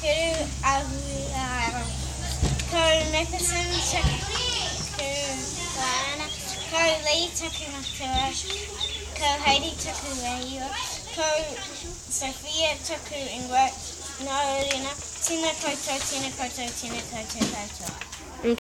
kuru ahuara. Ko Nicholson tuku. Ko Lee tuku matua. Heidi tuku reua. Ko Sofia Taku Ingwa, No, Tina Koto, tina Koto, tina Koto, Koto.